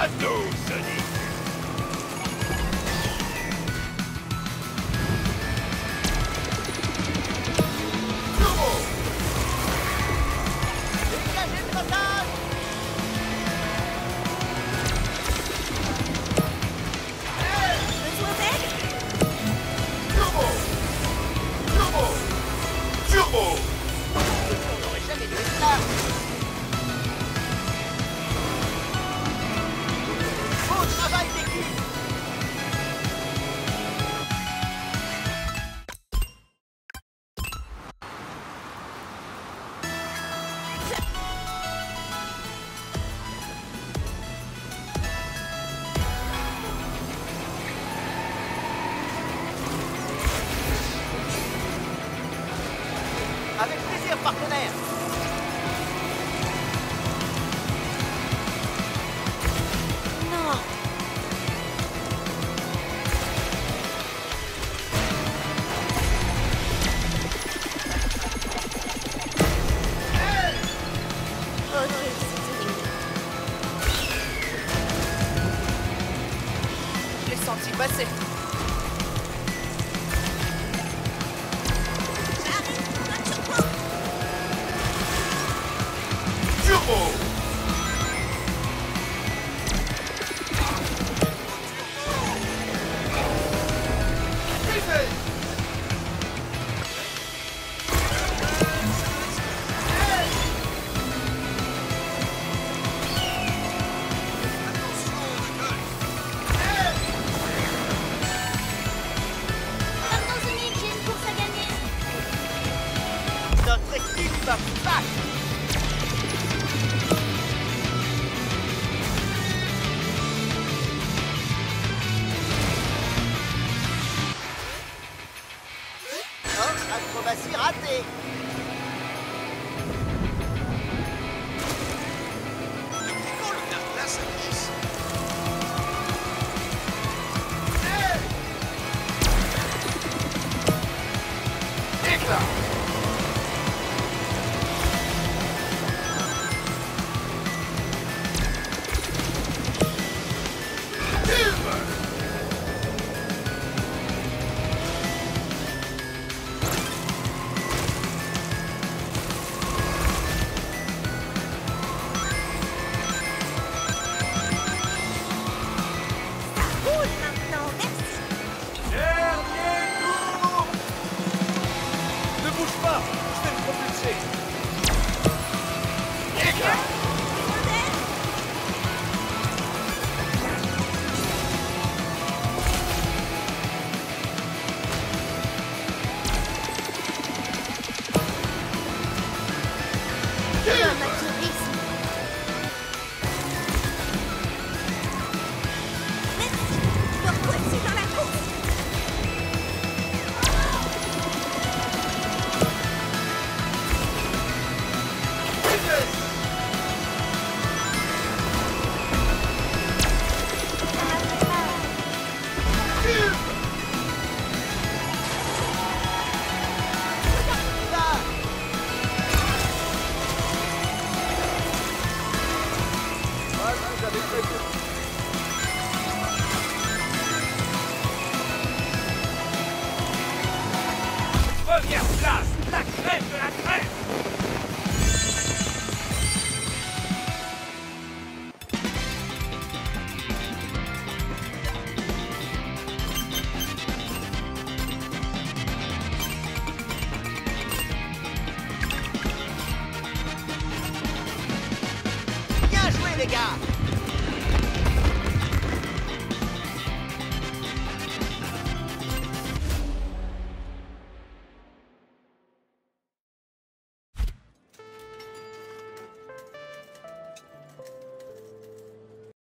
Got news, Sonny. senti passer. Turbo On va s'y rater! Première place, la crème de la crème. Bien joué les gars.